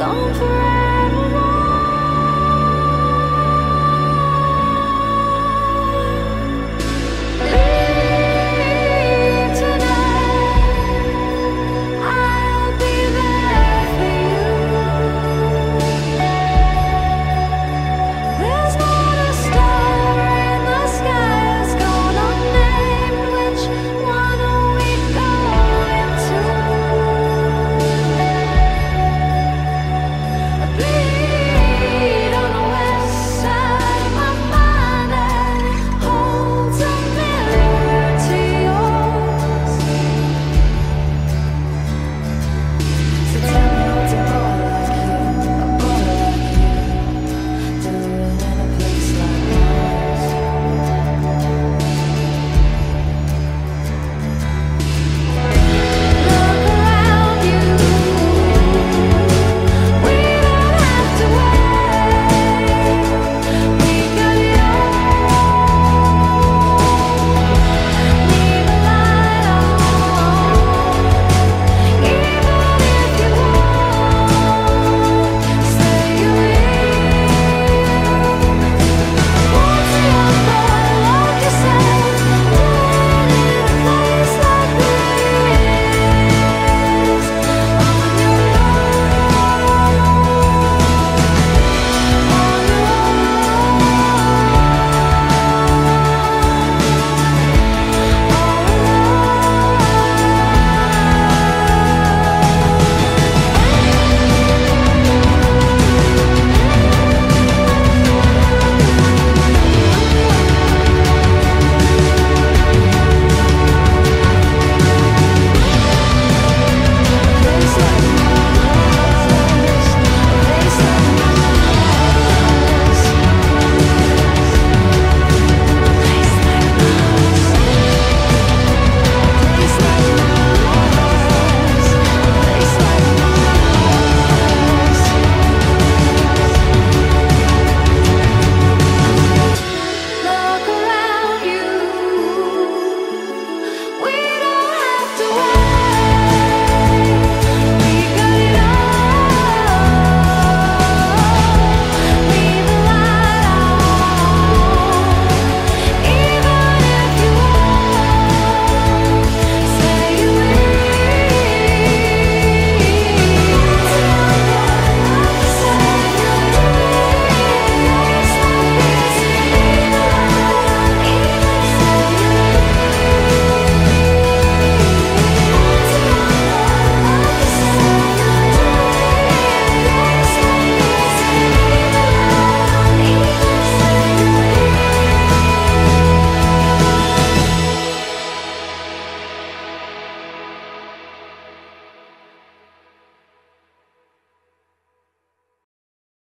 gone forever.